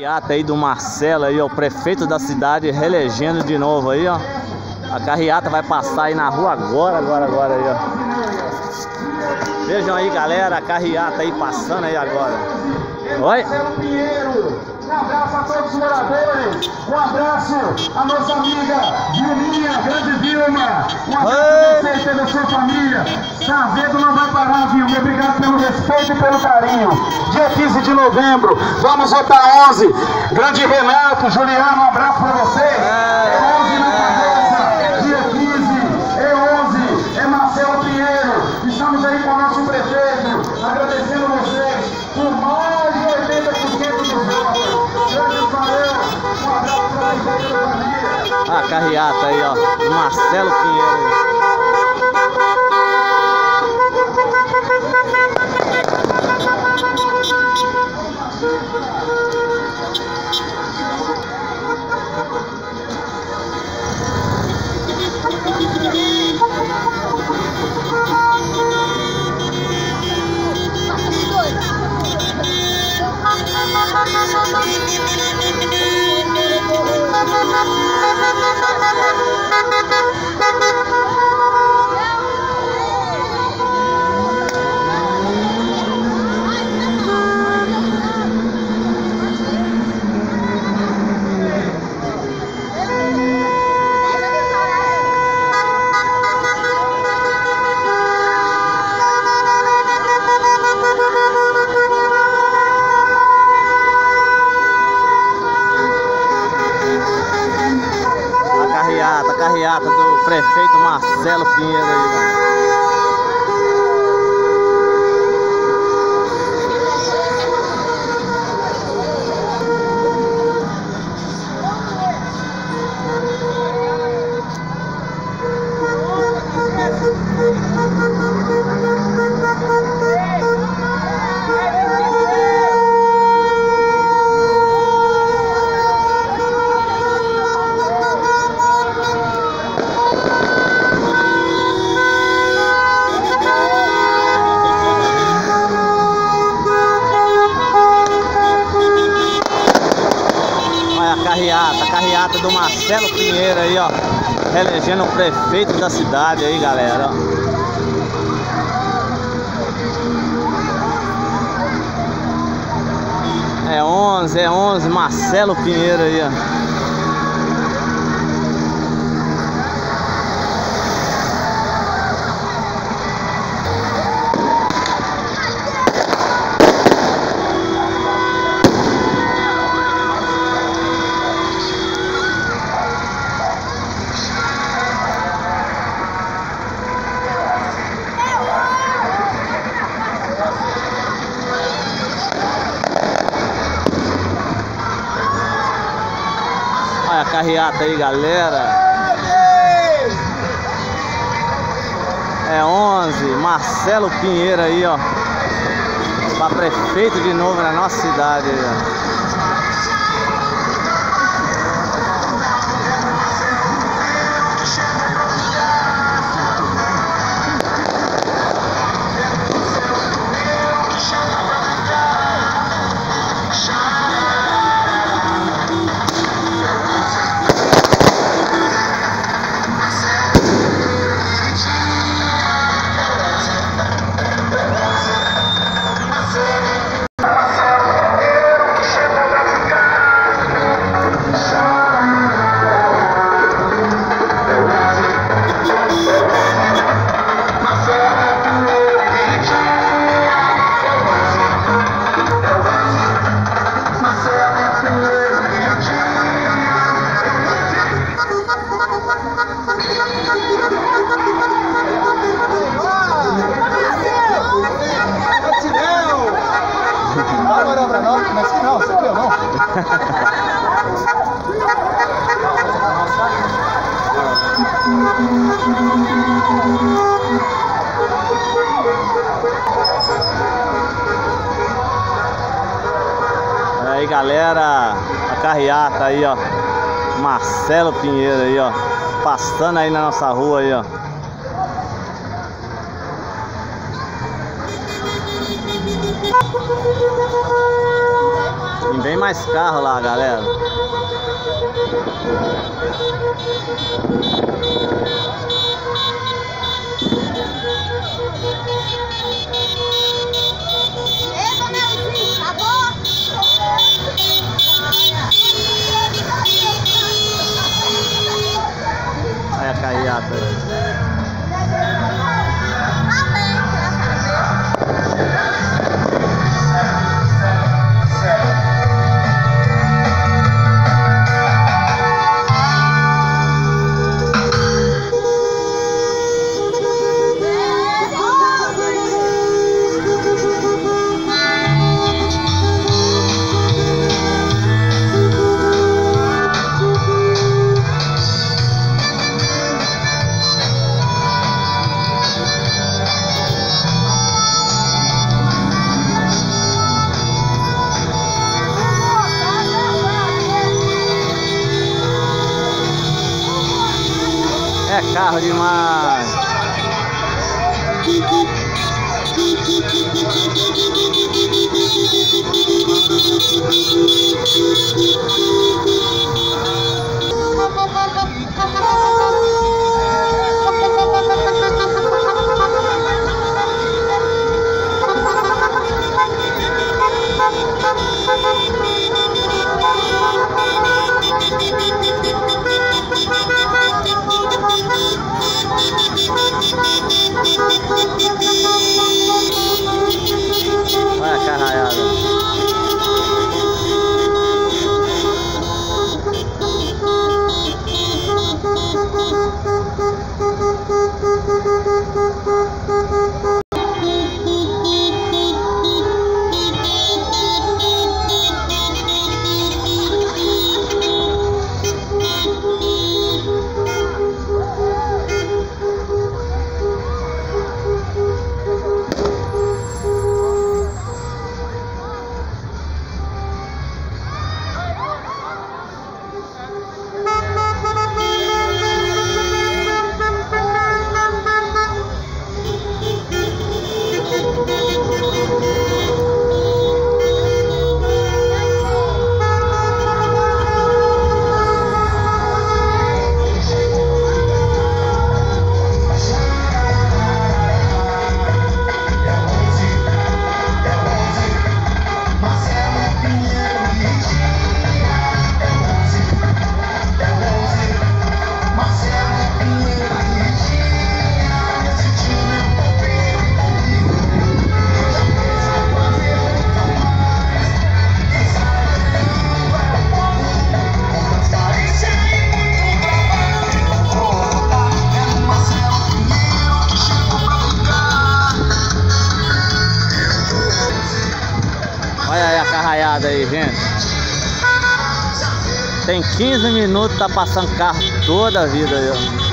Carreata aí do Marcelo aí, ó, o prefeito da cidade reelegendo de novo aí, ó. A carreata vai passar aí na rua agora, agora, agora aí, ó. Vejam aí, galera, a carreata aí passando aí agora. Oi? Um abraço a todos os moradores. Um abraço à nossa amiga Vilminha, grande Vilma. Um abraço a você e toda a sua família. Savedo não vai parar, Vilma. Obrigado pelo respeito e pelo carinho. Dia 15 de novembro, vamos votar 11. Grande Renato, Juliano, um abraço para vocês. É 11 na cabeça. Dia 15, é 11. É Marcelo Pinheiro. Estamos aí com o nosso prefeito. Agradecendo vocês por mais de 80% dos votos. Grande valeu. Um abraço para e toda a carreata aí, ó, Marcelo Pinheiro. Do prefeito Marcelo Pinheiro aí, ó. Carreata, carreata do Marcelo Pinheiro aí, ó. Reelegendo o prefeito da cidade aí, galera. ó. É 11, é 11, Marcelo Pinheiro aí, ó. A carreata aí, galera. É 11, Marcelo Pinheiro aí, ó. Pra prefeito de novo na nossa cidade aí, ó. Agora pra Aí galera, a carreata aí, ó. Marcelo Pinheiro aí, ó. Passando aí na nossa rua aí, ó. Tem bem mais carro lá, galera. Olha a Carro demais. aí a carraiada aí, gente. Tem 15 minutos, tá passando carro toda a vida aí, ó.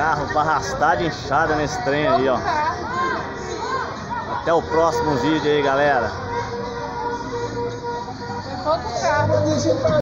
Carro pra arrastar de enxada nesse trem aí, ó. Até o próximo vídeo aí, galera.